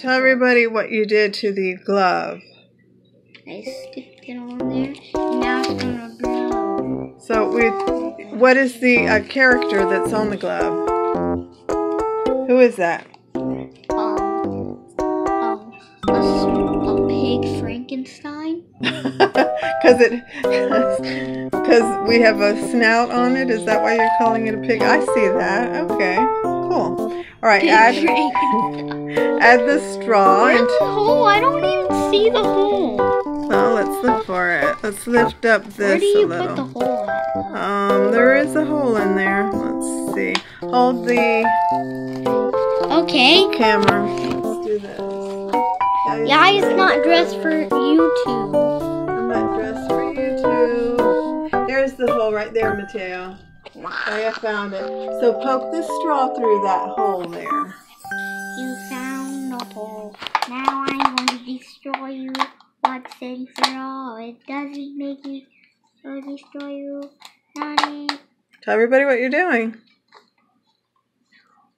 Tell everybody what you did to the glove. I sticked it on there, now it's gonna blow. So we, what is the uh, character that's on the glove? Who is that? Um, um, a, a pig Frankenstein. Because it, because we have a snout on it. Is that why you're calling it a pig? I see that. Okay, cool. All right, add add the straw. Where's the hole? I don't even see the hole. well, let's look for it. Let's lift up this Where do you put the hole at? Um, there is a hole in there. Let's see. Hold the Okay. camera. Let's do this. Yeah, it's not dressed for YouTube. I'm not dressed for YouTube. There's the hole right there, Mateo. I found it. So poke the straw through that hole there. You found the hole. Now I'm going to destroy you once and for all. It doesn't make you so destroy you. Tell everybody what you're doing.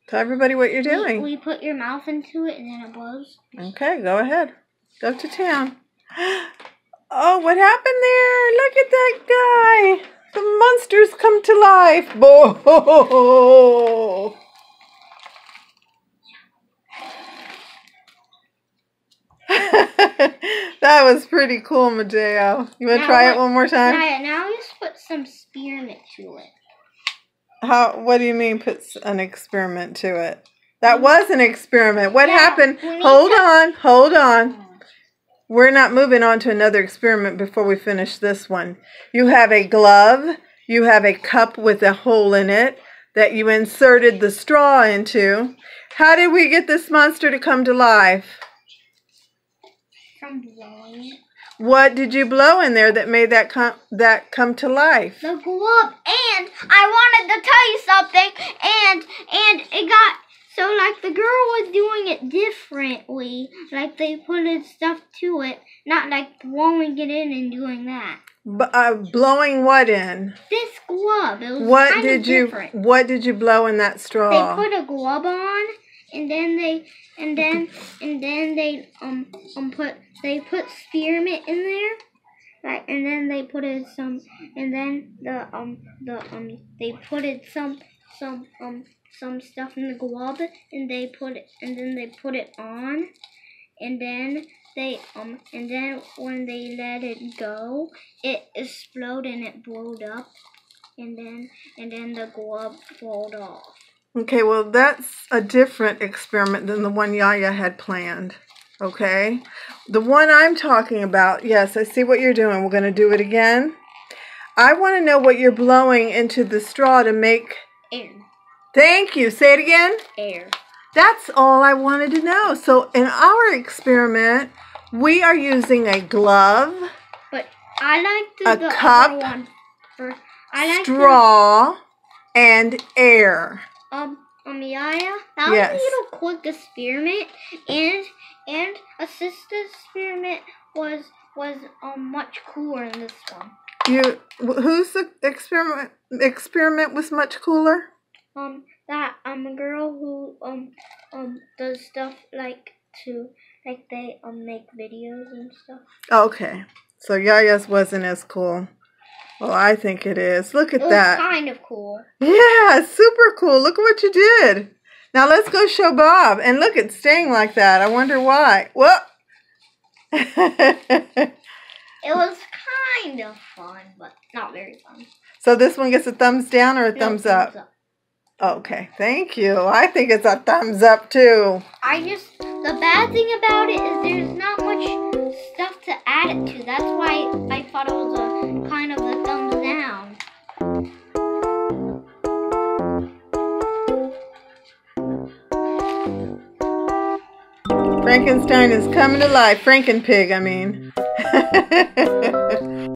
Tell everybody what you're We, doing. we put your mouth into it and then it blows. Okay, go ahead. Go to town. Oh, what happened there? Look at that guy. The monsters come to life. Boo! that was pretty cool, Mateo. You want to try it one more time? Now, now just put some spearmint to it. How? What do you mean? Put an experiment to it? That was an experiment. What Yeah, happened? Hold on, hold on. We're not moving on to another experiment before we finish this one. You have a glove. You have a cup with a hole in it that you inserted the straw into. How did we get this monster to come to life? From blowing. What did you blow in there that made that come that come to life? The glove. And I wanted to tell you something. And and it got so like the girl was doing it differently. Like they put in stuff to it, not like blowing it in and doing that. B- uh, blowing what in? This glove, it was What did you different. What did you blow in that straw? They put a glove on, and then they and then and then they um um put they put spearmint in there, right? And then they put in some, and then the um the um they put in some some um some stuff in the glove, and they put it and then they put it on, and then they um and then when they let it go, it exploded and it blew up, and then and then the glove rolled off. Okay, well, that's a different experiment than the one Yaya had planned. Okay? The one I'm talking about, yes, I see what you're doing. We're going to do it again. I want to know what you're blowing into the straw to make. Air. Thank you. Say it again. Air. That's all I wanted to know. So, in our experiment, we are using a glove, But I like A the, the cup, other one. For, like the- straw, and air. um um Yaya. That was Yes. a little quick experiment, and and a sister experiment was was um much cooler than this one. You, wh- whose experiment experiment was much cooler? Um that um a girl who um um does stuff like to like they um make videos and stuff. Okay. So Yaya's wasn't as cool. Well, I think it is. Look at It was that. kind of cool. Yeah, super cool. Look at what you did. Now let's go show Bob. And look, it's staying like that. I wonder why. Whoop. It was kind of fun, but not very fun. so this one gets a thumbs down or a No, thumbs up? Okay, thank you. I think it's a thumbs up too. I just the bad thing about it is there's not much stuff to add it to. That's why I thought it was a kind of a thumbs down. Frankenstein is coming to life. Frankenpig, I mean.